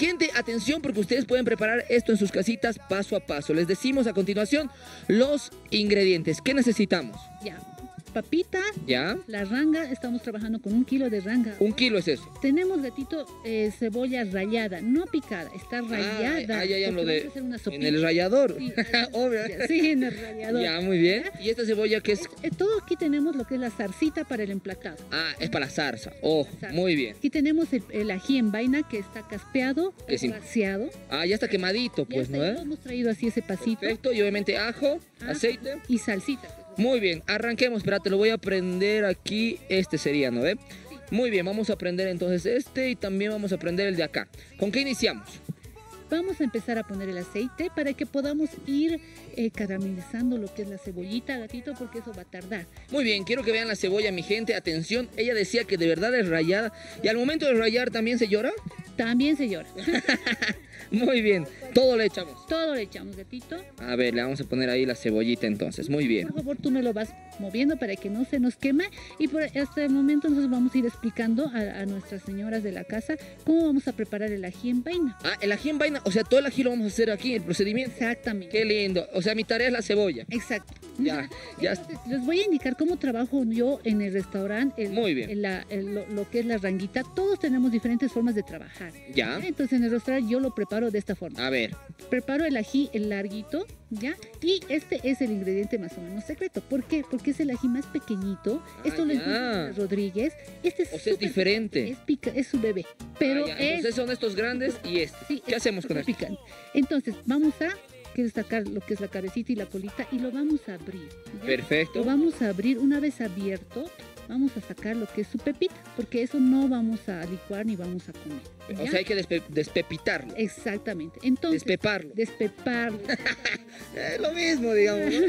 Gente, atención porque ustedes pueden preparar esto en sus casitas paso a paso. Les decimos a continuación los ingredientes. ¿Qué necesitamos? Ya. Papita, ¿Ya? la ranga, estamos trabajando con un kilo de ranga. Un kilo es eso. Tenemos, gatito, eh, cebolla rallada, no picada, está rallada. Ah, ya, ya, lo porque de... hacer una En el rallador. Sí, Obvio. Sí, en el rallador. Ya, muy bien. ¿Y esta cebolla qué es? Eh, todo aquí tenemos lo que es la zarcita para el emplacado. Ah, es para la zarza. Ojo, Zarza. muy bien. Aquí tenemos el, el ají en vaina que está caspeado, vaciado. Ah, ya está quemadito, pues, ya ¿no? está, eh? ya hemos traído así ese pasito. Perfecto. Y obviamente ajo, Ajo aceite. Y salsita. Muy bien, arranquemos. Espérate, lo voy a prender aquí. Este sería, ¿no ve? Muy bien, vamos a prender entonces este y también vamos a prender el de acá. ¿Con qué iniciamos? Vamos a empezar a poner el aceite para que podamos ir eh, caramelizando lo que es la cebollita, gatito, porque eso va a tardar. Muy bien, quiero que vean la cebolla, mi gente. Atención, ella decía que de verdad es rayada. ¿Y al momento de rayar también se llora? También se llora. Muy bien, todo le echamos. Todo le echamos, gatito. A ver, le vamos a poner ahí la cebollita entonces. Muy bien. Por favor, tú me lo vas moviendo para que no se nos queme. Y por este momento nosotros vamos a ir explicando a, a nuestras señoras de la casa cómo vamos a preparar el ají en vaina. Ah, el ají en vaina, o sea, todo el ají lo vamos a hacer aquí, el procedimiento. Exactamente. Qué lindo. O sea, mi tarea es la cebolla. Exacto. Ya, ya. Entonces, les voy a indicar cómo trabajo yo en el restaurante, el- Muy bien. el- la- el- lo, lo que es la ranguita. Todos tenemos diferentes formas de trabajar. Ya. Entonces en el restaurante yo lo preparo de esta forma. A ver. Preparo el ají, el larguito, ¿ya? Y este es el ingrediente más o menos secreto. ¿Por qué? Porque es el ají más pequeñito. Ah, Esto lo encuentran en Rodríguez. Este es, O sea, es diferente. Es, pica- es su bebé. Pero Ah, ya, es Entonces son estos grandes y este. Sí, ¿Qué es hacemos con esto? Entonces, vamos a que destacar lo que es la cabecita y la colita y lo vamos a abrir. ¿ya? Lo Perfecto. vamos a abrir una vez abierto. Vamos a sacar lo que es su pepita, porque eso no vamos a licuar ni vamos a comer. O sea, hay que despe- despepitarlo. Exactamente. Entonces, Despeparlo. despeparlo. Es lo mismo, digamos. ¿no?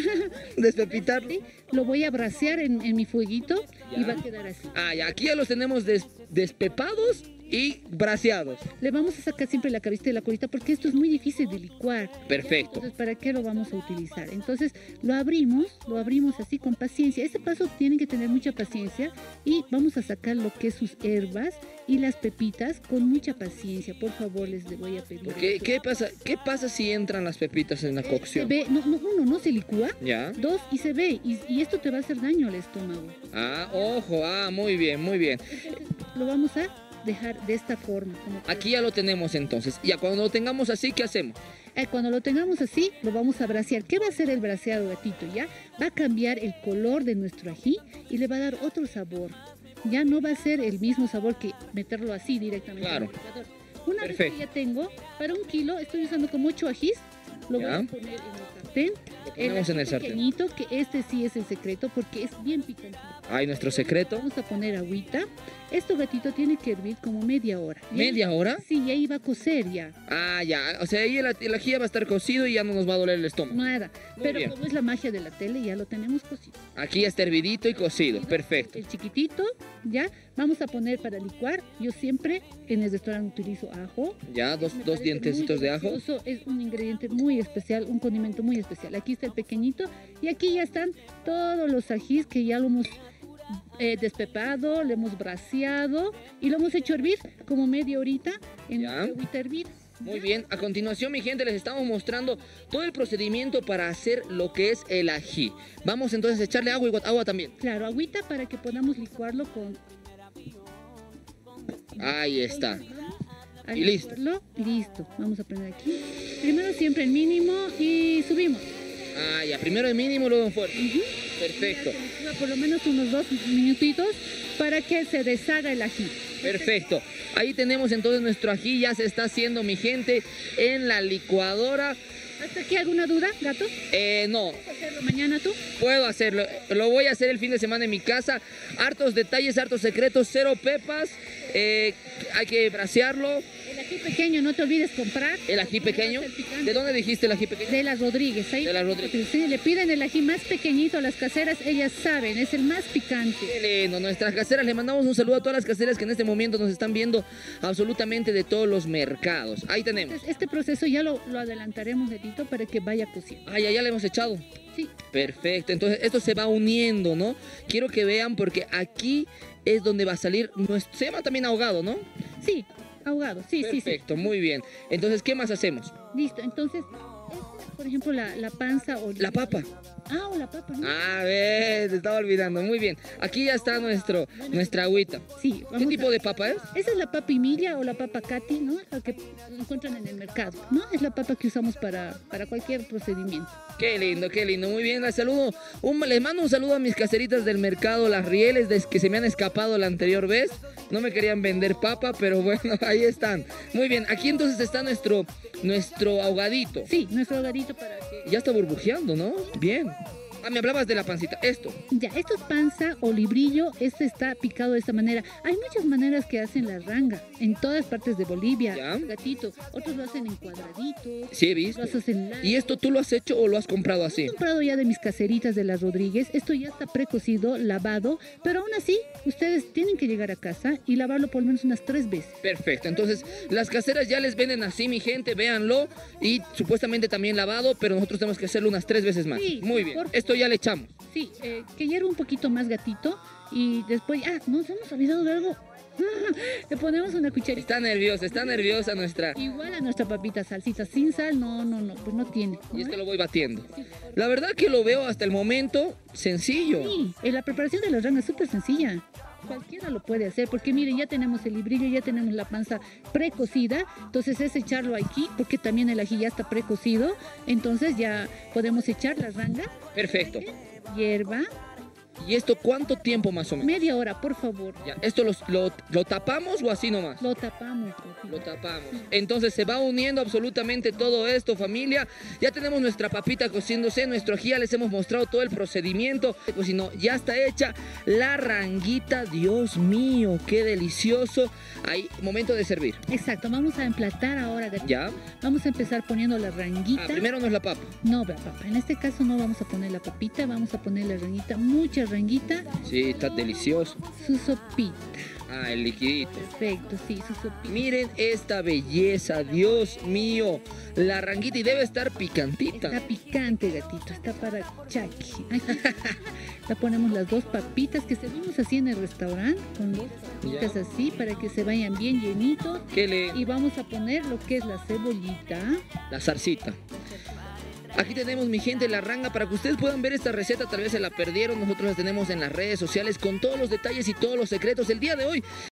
Despepitarlo. ¿sí? Lo voy a brasear en, en mi fueguito y va a quedar así. Ah, ya, aquí ya los tenemos des- despepados y braseados. Le vamos a sacar siempre la cabecita y la colita porque esto es muy difícil de licuar. Perfecto. Entonces, ¿para qué lo vamos a utilizar? Entonces, lo abrimos, lo abrimos así con paciencia. Este paso tienen que tener mucha paciencia y vamos a sacar lo que es sus herbas y las pepitas con mucha paciencia. Por favor, les voy a pedir. ¿Qué, pasa, ¿Qué pasa si entran las pepitas en la Se cocción? ve, no, no, uno, no se licúa. Ya. Dos, y se ve, y, y esto te va a hacer daño al estómago. Ah, ojo, ah, muy bien, muy bien. Entonces, lo vamos a dejar de esta forma. como que- Aquí ya lo tenemos entonces. Ya cuando lo tengamos así, ¿qué hacemos? Eh, cuando lo tengamos así, lo vamos a brasear. ¿Qué va a hacer el braseado, gatito? ¿Ya? Va a cambiar el color de nuestro ají y le va a dar otro sabor. Ya no va a ser el mismo sabor que meterlo así directamente Claro. al licuador. Una vez que ya tengo, para un kilo, estoy usando como 8 ajís. Lo Ya. a poner en el sartén. Lo ponemos en el sartén. pequeñito, que este sí es el secreto porque es bien picante. Ay, nuestro secreto. Vamos a poner agüita. Esto, gatito, tiene que hervir como media hora. ¿ya? ¿Media hora? Sí, y ahí va a cocer ya. Ah, ya. O sea, ahí el, el ají ya va a estar cocido y ya no nos va a doler el estómago. Nada. Muy Pero bien. como es la magia de la tele, ya lo tenemos cocido. Aquí ya está hervidito y cocido. Perfecto. El chiquitito, ya. Vamos a poner para licuar. Yo siempre en el restaurante utilizo ajo. Ya, dos, dos dientecitos de ajo. Es un ingrediente muy especial, un condimento muy especial. Aquí está el pequeñito y aquí ya están todos los ajís que ya lo hemos eh, despepado, lo hemos braseado y lo hemos hecho hervir como media horita en Ya. agüita hervida. Muy bien, a continuación mi gente les estamos mostrando todo el procedimiento para hacer lo que es el ají. Vamos entonces a echarle agua y gua- agua también. Claro, agüita para que podamos licuarlo con Ahí está. Y listo. Listo. Vamos a poner aquí. Primero siempre en mínimo y subimos. Ah, ya, primero en mínimo, luego en fuerte. Perfecto, Por lo menos unos dos minutitos para que se deshaga el ají. perfecto. Ahí tenemos entonces nuestro ají, ya se está haciendo mi gente en la licuadora. ¿Hasta aquí alguna duda, gato? Eh, no, ¿Vas a hacerlo mañana tú? puedo hacerlo. Lo voy a hacer el fin de semana en mi casa. Hartos detalles, hartos secretos, cero pepas. Eh, hay que brasearlo. El ají pequeño, no te olvides comprar. El ají pequeño. ¿De dónde dijiste el ají pequeño? De las Rodríguez. Ahí De las Rodríguez. Sí, le piden el ají más pequeñito a las caseras, ellas saben, es el más picante. Lindo, nuestras caseras. Le mandamos un saludo a todas las caseras que en este momento nos están viendo absolutamente de todos los mercados. Ahí tenemos. Entonces, este proceso ya lo, lo adelantaremos, gatito, para que vaya cociendo. Ah, ya, ya le hemos echado. Sí, Perfecto, entonces esto se va uniendo, ¿no? Quiero que vean porque aquí es donde va a salir nuestro... Se llama también ahogado, ¿no? sí. Ahogado, sí, sí, sí. Perfecto, muy bien. Entonces, ¿qué más hacemos? Listo, entonces, por ejemplo, la, la panza o... La papa. Ah, o la papa, ¿no? A ver, te estaba olvidando. Muy bien. Aquí ya está nuestro, nuestra agüita. Sí, ¿Qué tipo a- de papa es? Esa es la papa Emilia o la papa Cati, ¿no? La que encuentran en el mercado, ¿no? Es la papa que usamos para, para cualquier procedimiento. Qué lindo, qué lindo. Muy bien, les saludo. Un, les mando un saludo a mis caseritas del mercado, las rieles, que se me han escapado la anterior vez. No me querían vender papa, pero bueno, ahí están. Muy bien, aquí entonces está nuestro, nuestro ahogadito. Sí, nuestro hogarito para que... Ya está burbujeando, ¿no? Bien. Ah, me hablabas de la pancita. Esto. Ya, esto es panza o librillo, este está picado de esta manera. Hay muchas maneras que hacen la ranga, en todas partes de Bolivia, Ya. gatito. Otros lo hacen en cuadraditos, Sí, he visto. otros hacen largo. ¿Y esto tú lo has hecho o lo has comprado así? He comprado ya de mis caseritas de las Rodríguez. Esto ya está precocido, lavado, pero aún así ustedes tienen que llegar a casa y lavarlo por lo menos unas tres veces. Perfecto, entonces las caseras ya les venden así, mi gente, véanlo. Y supuestamente también lavado, pero nosotros tenemos que hacerlo unas tres veces más. Sí, Muy bien, por- ya le echamos. Sí, eh, que hierva un poquito más gatito y después, ah, nos hemos olvidado de algo. Le ponemos una cucharita. Está nerviosa, está nerviosa nuestra. Igual a nuestra papita salsita sin sal, no, no, no, pues no tiene. ¿no? Y esto lo voy batiendo. Sí. La verdad que lo veo hasta el momento sencillo. Sí, eh, la preparación de la rana es súper sencilla. Cualquiera lo puede hacer, porque miren, ya tenemos el librillo, ya tenemos la panza precocida, entonces es echarlo aquí, porque también el ají ya está precocido, entonces ya podemos echar la ranga, Perfecto. hierba, ¿Y esto cuánto tiempo más o menos? media hora, por favor. Ya, ¿Esto los- lo, lo tapamos o así nomás? Lo tapamos. Lo tapamos. Entonces se va uniendo absolutamente todo esto, familia. Ya tenemos nuestra papita cociéndose, nuestro ají, les hemos mostrado todo el procedimiento. Pues si no, ya está hecha la ranguita. Dios mío, qué delicioso. Ahí, momento de servir. Exacto, vamos a emplatar ahora, gatito. ¿Ya? Vamos a empezar poniendo la ranguita. Ah, primero no es la papa. No, vea, papá, en este caso no vamos a poner la papita, vamos a poner la ranguita, mucha ranguita, Sí, está delicioso. su sopita. Ah, el liquidito. Perfecto, sí, su sopita. Miren esta belleza, Dios mío. La ranguita y debe estar picantita. Está picante, gatito, está para chaki. Aquí la ponemos las dos papitas que servimos así en el restaurante, con dos papitas así para que se vayan bien llenitos. ¿Qué le...? Y vamos a poner lo que es la cebollita. La zarcita. Aquí tenemos mi gente la ranga para que ustedes puedan ver esta receta, tal vez se la perdieron, nosotros la tenemos en las redes sociales con todos los detalles y todos los secretos. El día de hoy